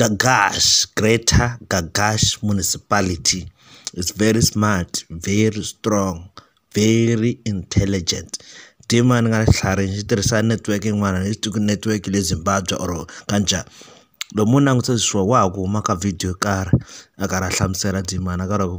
gagash greater gagash municipality is very smart very strong very intelligent tima ni nga tlharini xi tirhisa network yin'wana i tiku network le zimbabwe or kanjhani lomu u langutisa swiswa wa ha ku huma ka video yo karhi a karhi a hlamusela dimana a karhi ku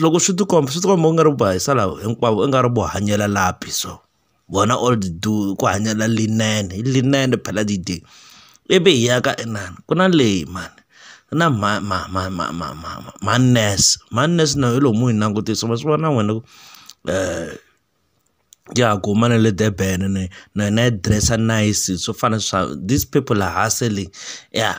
loko swi tikomba swi tikomba u nga ri bohayisa lava hinkwavo i nga ri bohanyela laha biso bona old do ku hanyela linene hi linene phela didi ivi hi ya ka inani ku na leyi mani na ma ma ma na hi mu hi langutisa va swi vona n'wina um ya guma na le durban ni na yi dressa nice swo fana swa these people are ya yeah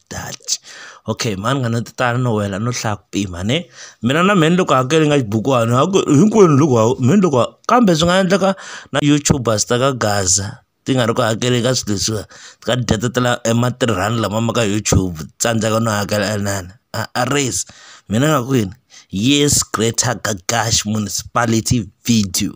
that okay mani nga no titana no wela no hlaya ku pima ne mina na mheni loko hakele nga xibukwana ha ku hinkwenu loko mheni loko kambe swi nga endleka na youtubers ta ka gaza ti nga ri ku hakele ka swilo leswiwa ti ka dyata tala ematirhani lama ma ka youtube tsandzeka no hakela enana a race mina nga kwini yes greater gagash municipality video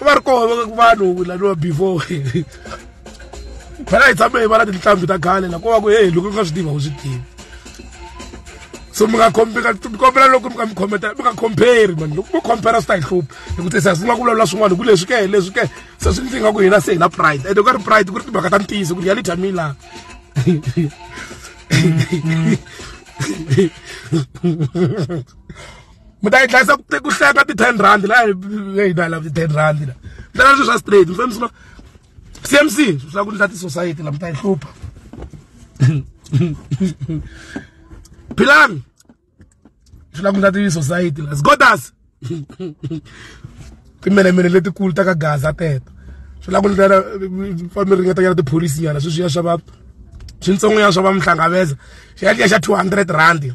abarikona vanhu laniwa before phela hi tshame hi va na tinhlambi ta khale la ko va ku heyi loko mi nga swi tivi ku swi tivi so mi nga kombela loko mi ka mi khometa mi nga compare man loko mo compare swi ta hi hlupha hi ku tisa sungula ku vulavula swin'wana hi ku leswi ke leswi ke se swi ndzi nga ku hina se hi na pride ende ku nga ri pride ku ri timhaka ta ntiyiso ku reality ya mina laha mi ta yi hlayisa ku hleka ti-ten rand la eh, hey no i love ti-ten rand la mi ta na swilo swa straight mi fane swilo cmc swilo swa ku ndla ti-society la mi ta yi hlupha philani swi lava ku ndla ti-society la sgodas timenemene letikulu ta ka gaza teto swi lava ku ndlela fa mi ringetanyana tipholisinyana sweswiya swa va swintsongoyana swa va mi hlangaveza xi ya xa two hundred rand